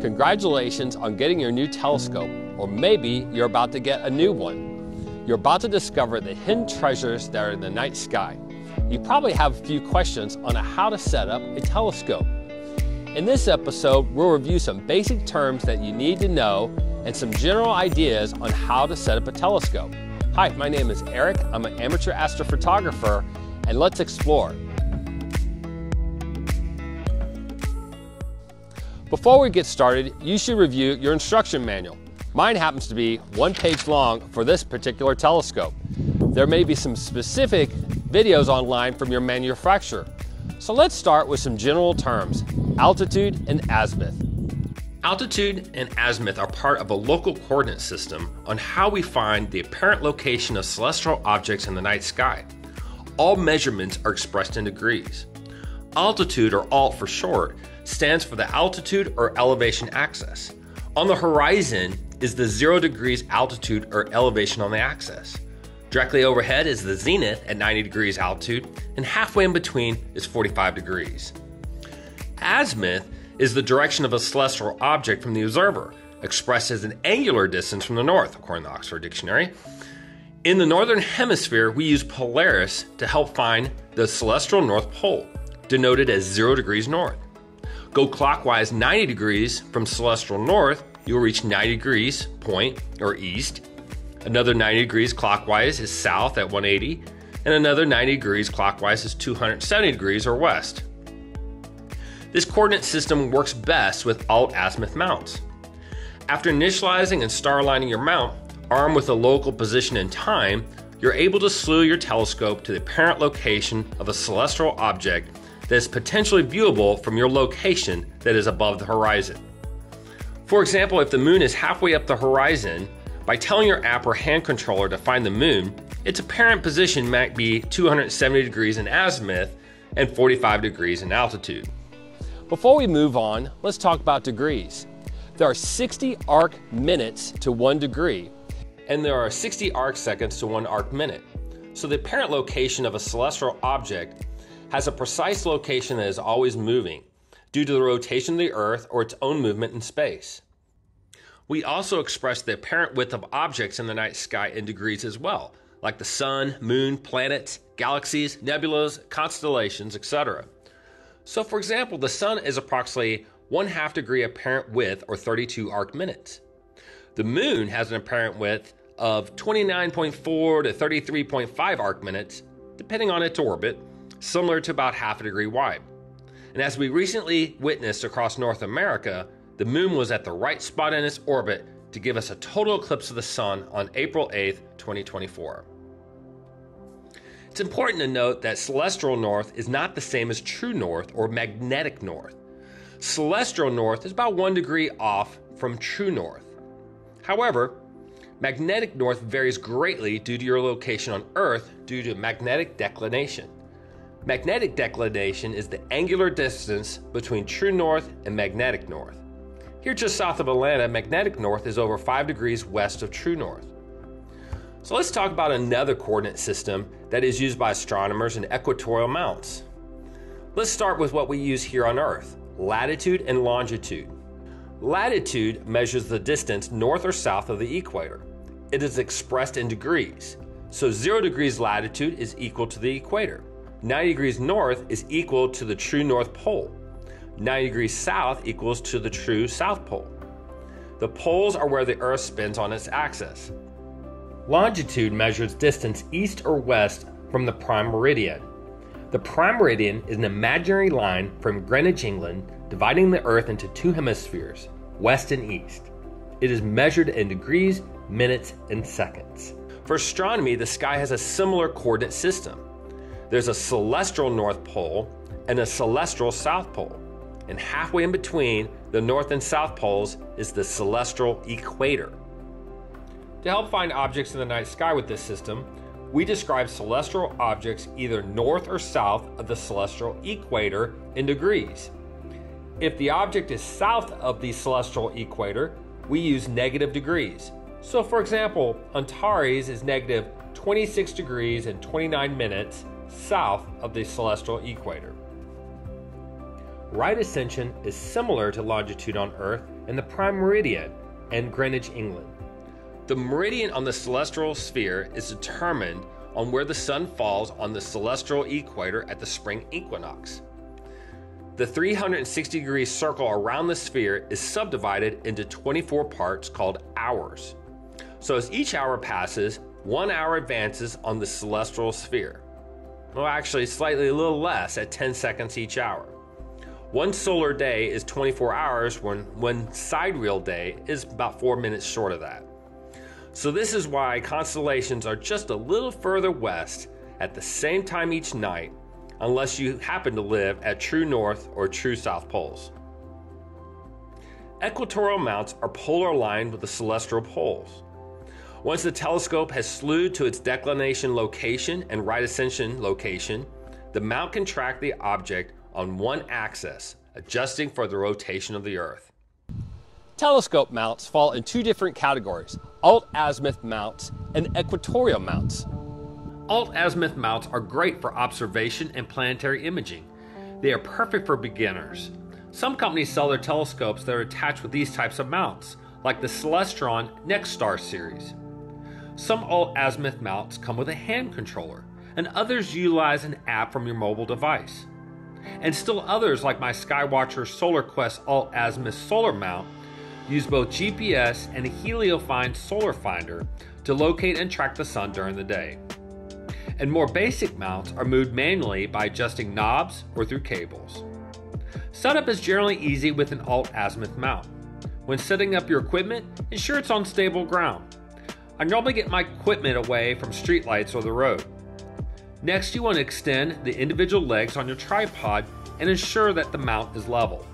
Congratulations on getting your new telescope, or maybe you're about to get a new one. You're about to discover the hidden treasures that are in the night sky. You probably have a few questions on how to set up a telescope. In this episode, we'll review some basic terms that you need to know and some general ideas on how to set up a telescope. Hi, my name is Erik. I'm an amateur astrophotographer, and let's explore. Before we get started, you should review your instruction manual. Mine happens to be one page long for this particular telescope. There may be some specific videos online from your manufacturer. So let's start with some general terms, altitude and azimuth. Altitude and azimuth are part of a local coordinate system on how we find the apparent location of celestial objects in the night sky. All measurements are expressed in degrees. Altitude, or alt for short, stands for the altitude or elevation axis. On the horizon is the 0 degrees altitude or elevation on the axis. Directly overhead is the zenith at 90 degrees altitude, and halfway in between is 45 degrees. Azimuth is the direction of a celestial object from the observer, expressed as an angular distance from the north, according to the Oxford Dictionary. In the northern hemisphere, we use Polaris to help find the celestial North Pole, denoted as 0 degrees north. Go clockwise 90 degrees from celestial north, you'll reach 90 degrees point or east. Another 90 degrees clockwise is south at 180, and another 90 degrees clockwise is 270 degrees or west. This coordinate system works best with alt azimuth mounts. After initializing and star aligning your mount, armed with a local position and time, you're able to slew your telescope to the apparent location of a celestial object that is potentially viewable from your location that is above the horizon. For example, if the moon is halfway up the horizon, by telling your app or hand controller to find the moon, its apparent position might be 270 degrees in azimuth and 45 degrees in altitude. Before we move on, let's talk about degrees. There are 60 arc minutes to one degree, and there are 60 arc seconds to one arc minute. So the apparent location of a celestial object has a precise location that is always moving due to the rotation of the Earth or its own movement in space. We also express the apparent width of objects in the night sky in degrees as well, like the sun, moon, planets, galaxies, nebulas, constellations, etc. So, for example, the sun is approximately one half degree apparent width or 32 arc minutes. The moon has an apparent width of 29.4 to 33.5 arc minutes, depending on its orbit, similar to about half a degree wide. And as we recently witnessed across North America, the moon was at the right spot in its orbit to give us a total eclipse of the sun on April 8, 2024. It's important to note that celestial north is not the same as true north or magnetic north. Celestial north is about one degree off from true north. However, magnetic north varies greatly due to your location on Earth due to magnetic declination. Magnetic declination is the angular distance between true north and magnetic north. Here just south of Atlanta, magnetic north is over 5 degrees west of true north. So let's talk about another coordinate system that is used by astronomers in equatorial mounts. Let's start with what we use here on Earth latitude and longitude. Latitude measures the distance north or south of the equator. It is expressed in degrees. So 0 degrees latitude is equal to the equator. 90 degrees north is equal to the true North Pole. 90 degrees south equals to the true South Pole. The poles are where the Earth spins on its axis. Longitude measures distance east or west from the prime meridian. The prime meridian is an imaginary line from Greenwich, England, dividing the Earth into two hemispheres, west and east. It is measured in degrees, minutes, and seconds. For astronomy, the sky has a similar coordinate system. There's a celestial North Pole and a celestial South Pole. And halfway in between the North and South Poles is the celestial equator. To help find objects in the night sky with this system, we describe celestial objects either north or south of the celestial equator in degrees. If the object is south of the celestial equator, we use negative degrees. So, for example, Antares is negative 26 degrees and 29 minutes, south of the celestial equator. right ascension is similar to longitude on Earth in the prime meridian and Greenwich, England. The meridian on the celestial sphere is determined on where the sun falls on the celestial equator at the spring equinox. The 360 degree circle around the sphere is subdivided into 24 parts called hours. So as each hour passes, one hour advances on the celestial sphere. Well, actually, slightly a little less at 10 seconds each hour. One solar day is 24 hours when one sidereal day is about 4 minutes short of that. So this is why constellations are just a little further west at the same time each night unless you happen to live at true north or true south poles. Equatorial mounts are polar aligned with the celestial poles. Once the telescope has slewed to its declination location and right ascension location, the mount can track the object on one axis, adjusting for the rotation of the Earth. Telescope mounts fall in two different categories alt azimuth mounts and equatorial mounts. Alt azimuth mounts are great for observation and planetary imaging. They are perfect for beginners. Some companies sell their telescopes that are attached with these types of mounts, like the Celestron NexStar series. Some alt azimuth mounts come with a hand controller, and others utilize an app from your mobile device and still others like my Skywatcher SolarQuest Alt Azimuth solar mount use both GPS and a HelioFind solar finder to locate and track the sun during the day. And more basic mounts are moved manually by adjusting knobs or through cables. Setup is generally easy with an alt azimuth mount. When setting up your equipment, ensure it's on stable ground. I normally get my equipment away from streetlights or the road. Next, you want to extend the individual legs on your tripod and ensure that the mount is level.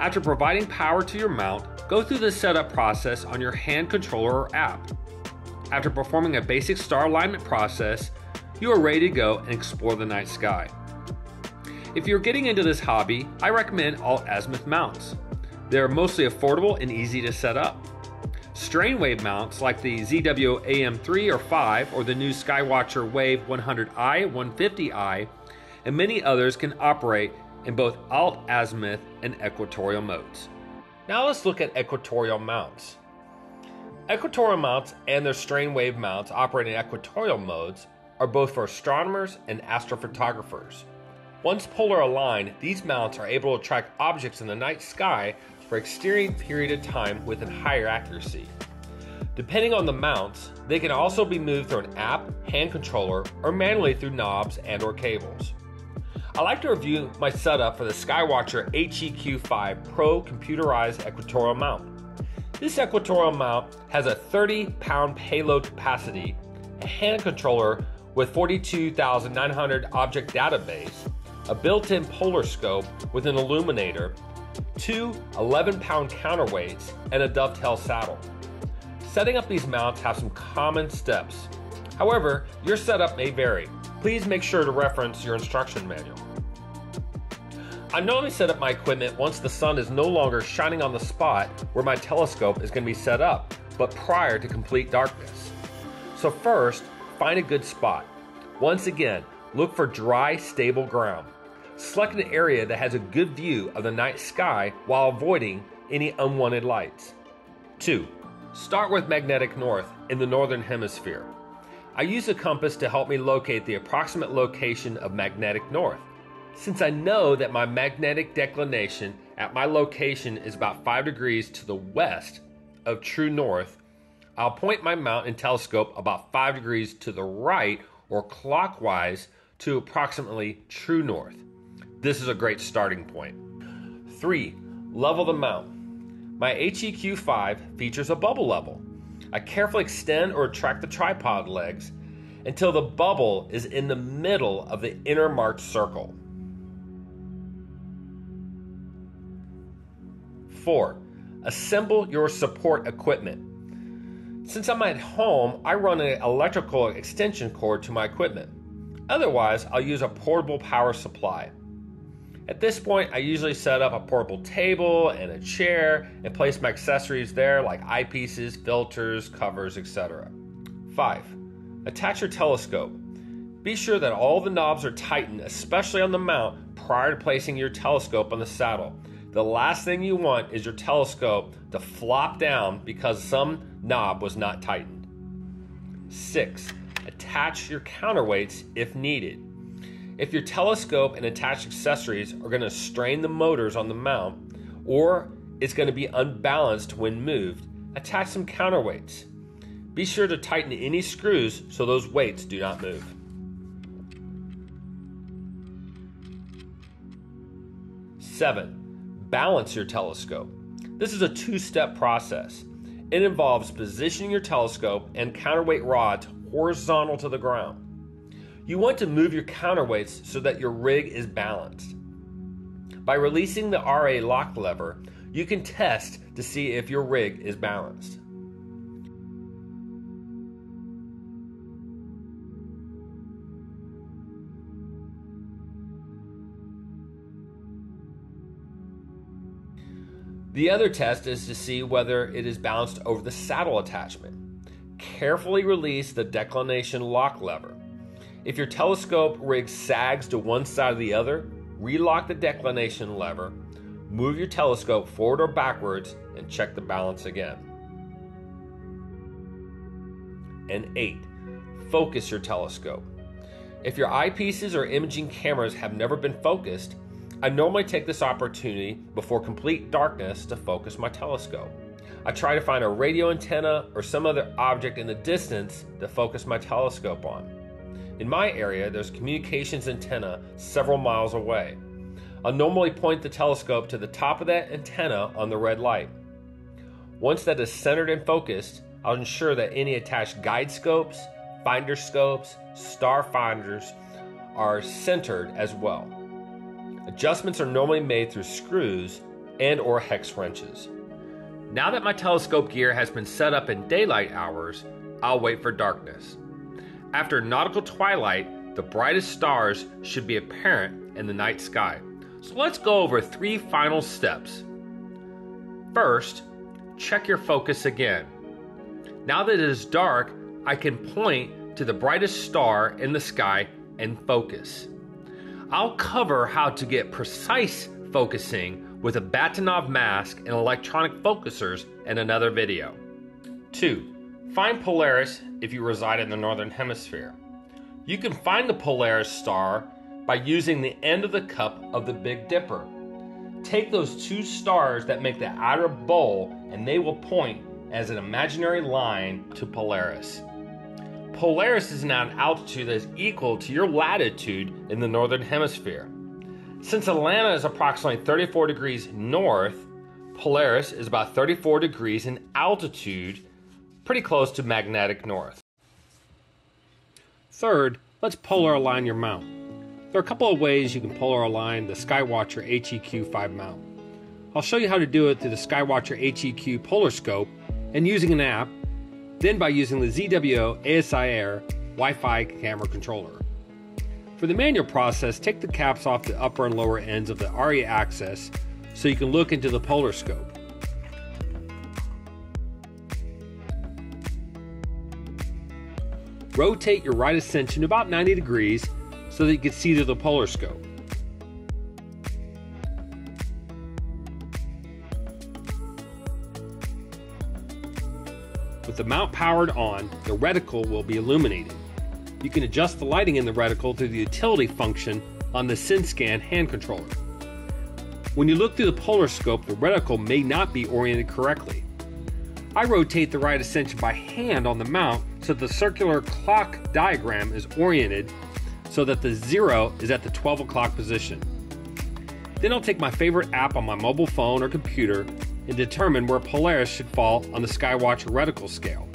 After providing power to your mount, go through the setup process on your hand controller or app. After performing a basic star alignment process, you are ready to go and explore the night sky. If you're getting into this hobby, I recommend alt azimuth mounts. They're mostly affordable and easy to set up. Strain wave mounts like the ZWO AM3 or 5 or the new Skywatcher Wave 100i, 150i, and many others can operate in both alt azimuth and equatorial modes. Now let's look at equatorial mounts. Equatorial mounts and their strain wave mounts operating in equatorial modes are both for astronomers and astrophotographers. Once polar aligned, these mounts are able to track objects in the night sky for extended period of time with a higher accuracy. Depending on the mounts, they can also be moved through an app, hand controller, or manually through knobs and or cables. I like to review my setup for the Skywatcher HEQ5 Pro computerized equatorial mount. This equatorial mount has a 30 pound payload capacity, a hand controller with 42,900 object database, a built in polar scope with an illuminator, two 11 pound counterweights, and a dovetail saddle. Setting up these mounts have some common steps. However, your setup may vary. Please make sure to reference your instruction manual. I normally set up my equipment once the sun is no longer shining on the spot where my telescope is going to be set up, but prior to complete darkness. So first, find a good spot. Once again, look for dry, stable ground. Select an area that has a good view of the night sky while avoiding any unwanted lights. 2. Start with magnetic north in the northern hemisphere. I use a compass to help me locate the approximate location of magnetic north. Since I know that my magnetic declination at my location is about 5 degrees to the west of true north, I'll point my mount and telescope about 5 degrees to the right or clockwise to approximately true north. This is a great starting point. 3. Level the mount. My HEQ5 features a bubble level. I carefully extend or retract the tripod legs until the bubble is in the middle of the inner marked circle. 4. Assemble your support equipment. Since I'm at home, I run an electrical extension cord to my equipment. Otherwise, I'll use a portable power supply. At this point, I usually set up a portable table and a chair and place my accessories there like eyepieces, filters, covers, etc. 5. Attach your telescope. Be sure that all the knobs are tightened, especially on the mount, prior to placing your telescope on the saddle. The last thing you want is your telescope to flop down because some knob was not tightened. 6. Attach your counterweights if needed. If your telescope and attached accessories are going to strain the motors on the mount or it's going to be unbalanced when moved, attach some counterweights. Be sure to tighten any screws so those weights do not move. Seven, balance your telescope. This is a two step process. It involves positioning your telescope and counterweight rods horizontal to the ground. You want to move your counterweights so that your rig is balanced. By releasing the RA lock lever, you can test to see if your rig is balanced. The other test is to see whether it is balanced over the saddle attachment. Carefully release the declination lock lever. If your telescope rig sags to one side or the other, relock the declination lever, move your telescope forward or backwards, and check the balance again. And 8. Focus your telescope. If your eyepieces or imaging cameras have never been focused, I normally take this opportunity before complete darkness to focus my telescope. I try to find a radio antenna or some other object in the distance to focus my telescope on. In my area, there's communications antenna several miles away. I'll normally point the telescope to the top of that antenna on the red light. Once that is centered and focused, I'll ensure that any attached guide scopes, finder scopes, star finders are centered as well. Adjustments are normally made through screws and or hex wrenches. Now that my telescope gear has been set up in daylight hours, I'll wait for darkness. After nautical twilight, the brightest stars should be apparent in the night sky. So let's go over three final steps. First, check your focus again. Now that it is dark, I can point to the brightest star in the sky and focus. I'll cover how to get precise focusing with a Bahtinov mask and electronic focusers in another video. 2. Find Polaris if you reside in the Northern Hemisphere. You can find the Polaris star by using the end of the cup of the Big Dipper. Take those two stars that make the outer bowl and they will point as an imaginary line to Polaris. Polaris is now an altitude that is equal to your latitude in the northern hemisphere. Since Atlanta is approximately 34 degrees north, Polaris is about 34 degrees in altitude, pretty close to magnetic north. Third, let's polar align your mount. There are a couple of ways you can polar align the Skywatcher HEQ5 mount. I'll show you how to do it through the Skywatcher HEQ Polar Scope and using an app then by using the ZWO ASIAIR Wi-Fi camera controller. For the manual process, take the caps off the upper and lower ends of the RA axis so you can look into the polar scope. Rotate your right ascension about 90 degrees so that you can see through the polar scope. With the mount powered on, the reticle will be illuminated. You can adjust the lighting in the reticle through the utility function on the SynScan hand controller. When you look through the polar scope, the reticle may not be oriented correctly. I rotate the right ascension by hand on the mount so the circular clock diagram is oriented so that the zero is at the 12 o'clock position. Then I'll take my favorite app on my mobile phone or computer and determine where Polaris should fall on the Skywatcher reticle scale.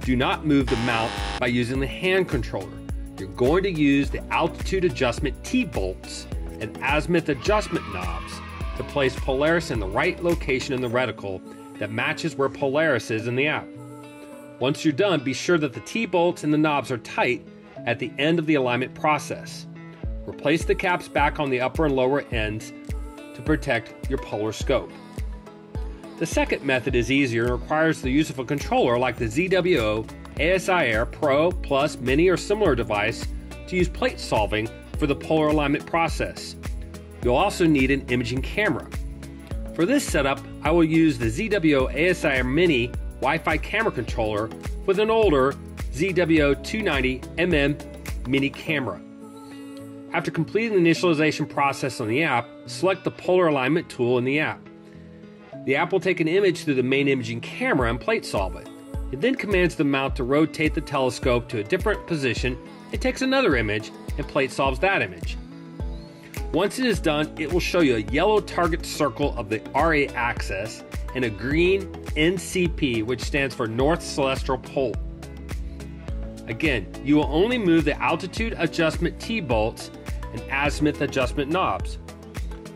Do not move the mount by using the hand controller. You're going to use the altitude adjustment T-bolts and azimuth adjustment knobs to place Polaris in the right location in the reticle that matches where Polaris is in the app. Once you're done, be sure that the T-bolts and the knobs are tight at the end of the alignment process. Replace the caps back on the upper and lower ends to protect your polar scope. The second method is easier and requires the use of a controller like the ZWO ASIAIR Pro Plus Mini or similar device to use plate solving for the polar alignment process. You'll also need an imaging camera. For this setup, I will use the ZWO ASIAIR Mini Wi-Fi camera controller with an older ZWO290mm mini camera. After completing the initialization process on the app, select the polar alignment tool in the app. The app will take an image through the main imaging camera and plate solve it. It then commands the mount to rotate the telescope to a different position. It takes another image and plate solves that image. Once it is done, it will show you a yellow target circle of the RA axis and a green NCP, which stands for North Celestial Pole. Again, you will only move the altitude adjustment T-bolts and azimuth adjustment knobs.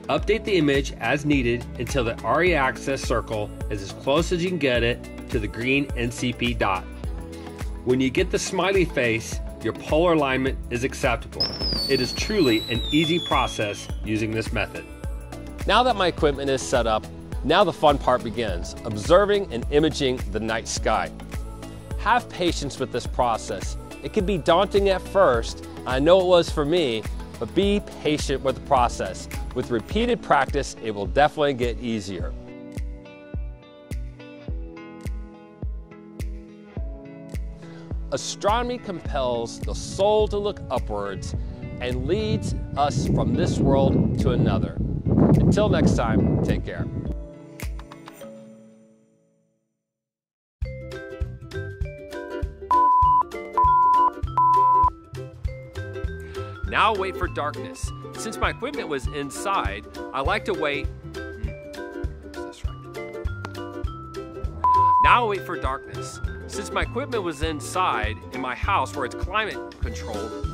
Update the image as needed until the RA axis circle is as close as you can get it to the green NCP dot. When you get the smiley face, your polar alignment is acceptable. It is truly an easy process using this method. Now that my equipment is set up, now the fun part begins, observing and imaging the night sky. Have patience with this process. It can be daunting at first, I know it was for me, but be patient with the process. With repeated practice, it will definitely get easier. Astronomy compels the soul to look upwards and leads us from this world to another. Until next time, take care. Now I'll wait for darkness. Since my equipment was inside, I like to wait. Hmm. Now I'll wait for darkness. Since my equipment was inside in my house where it's climate controlled,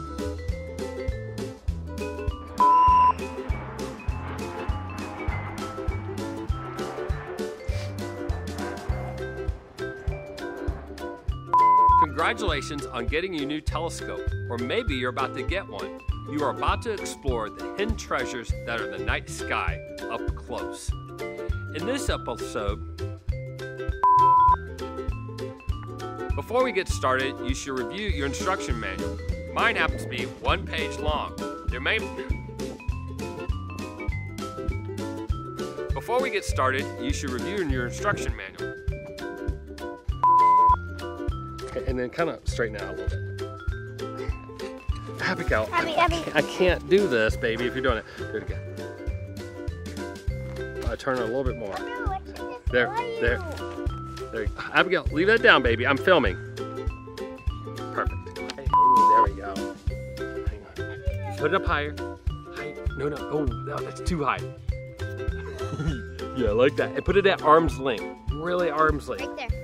Congratulations on getting your new telescope, or maybe you're about to get one. You are about to explore the hidden treasures that are the night sky up close. In this episode, before we get started, you should review your instruction manual. Mine happens to be one page long. There may Before we get started, you should review your instruction manual. And then kind of straighten out a little bit. Abigail, Abby, I, Abby. can't- I can't do this, baby, if you're doing it. Do it again. I turn it a little bit more. There, there. There, you go. Abigail, leave that down, baby. I'm filming. Perfect. Hey, oh, there we go. Hang on. Put it up higher. High. No, no. Oh, no, that's too high. yeah, like that. And put it at arm's length. Really arm's length. Right there.